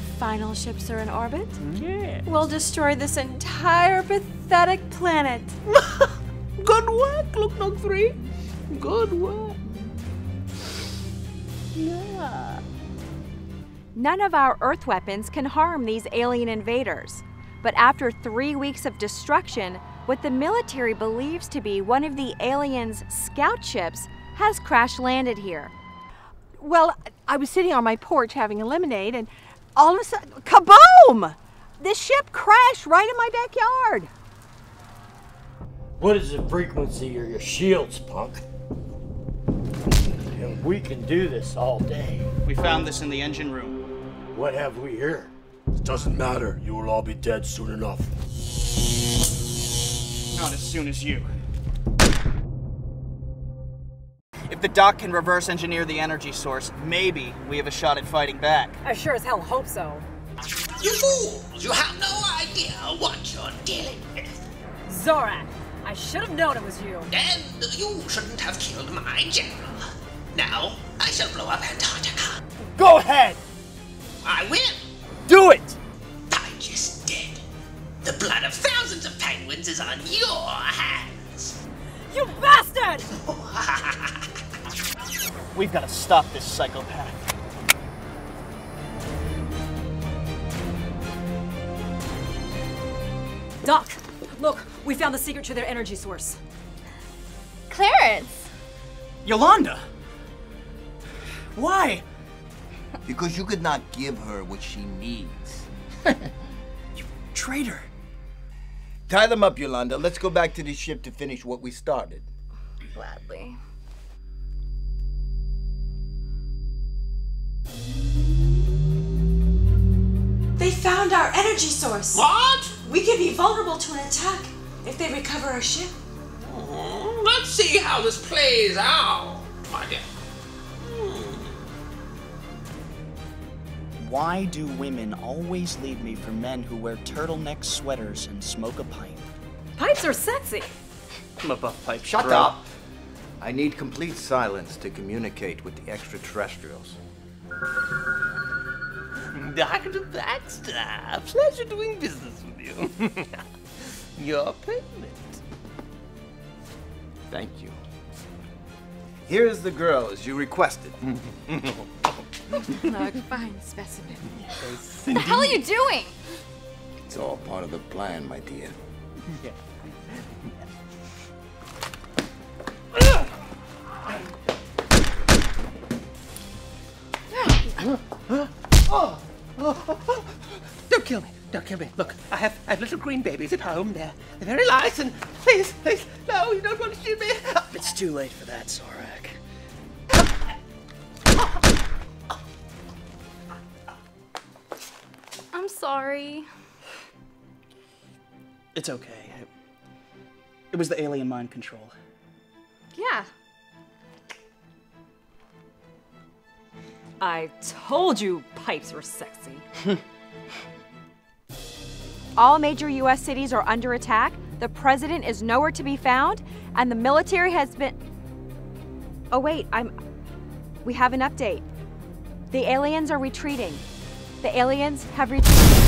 once our final ships are in orbit, hmm? Yeah. we'll destroy this entire pathetic planet. Good work, Look Nook 3. Good work. Yeah. None of our Earth weapons can harm these alien invaders. But after three weeks of destruction, what the military believes to be one of the aliens' scout ships has crash landed here. Well, I was sitting on my porch having a lemonade, and all of a sudden, kaboom! This ship crashed right in my backyard. What is the frequency of your shields, punk? And we can do this all day. We found this in the engine room. What have we here? It doesn't matter. You will all be dead soon enough. Not as soon as you. If the doc can reverse engineer the energy source, maybe we have a shot at fighting back. I sure as hell hope so. You fools! You have no idea what you're dealing with. Zorak, I should have known it was you. And you shouldn't have killed my general. Now, I shall blow up Antarctica. Go ahead. I will. Do it. I just did. The blood of thousands of penguins is on your hands. You bastard! We've got to stop this psychopath. Doc, look, we found the secret to their energy source. Clarence! Yolanda! Why? Because you could not give her what she needs. You traitor. Tie them up, Yolanda. Let's go back to the ship to finish what we started. Gladly. They found our energy source. What? We could be vulnerable to an attack if they recover our ship. Hmm, Let's see how this plays out, my dear. Why do women always leave me for men who wear turtleneck sweaters and smoke a pipe? Pipes are sexy. I'm above pipe. Shut bro. up! I need complete silence to communicate with the extraterrestrials. Dr. Baxter, pleasure doing business with you. Your payment. Thank you. Here is the girl as you requested. Look, fine specimen. What the hell are you doing? It's all part of the plan, my dear. Don't kill me. Don't kill me. Look, I have, I have little green babies at home. They're, they're very nice and please, please, no, you don't want to shoot me. It's too late for that, Zorak. I'm sorry. It's okay. It was the alien mind control. I told you pipes were sexy. All major U.S. cities are under attack, the president is nowhere to be found, and the military has been. Oh, wait, I'm. We have an update. The aliens are retreating. The aliens have retreated.